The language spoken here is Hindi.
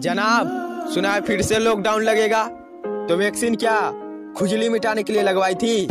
जनाब, सुना है फिर से लॉकडाउन लगेगा। तो वैक्सीन क्या? खुजली मिटाने के लिए लगवाई थी।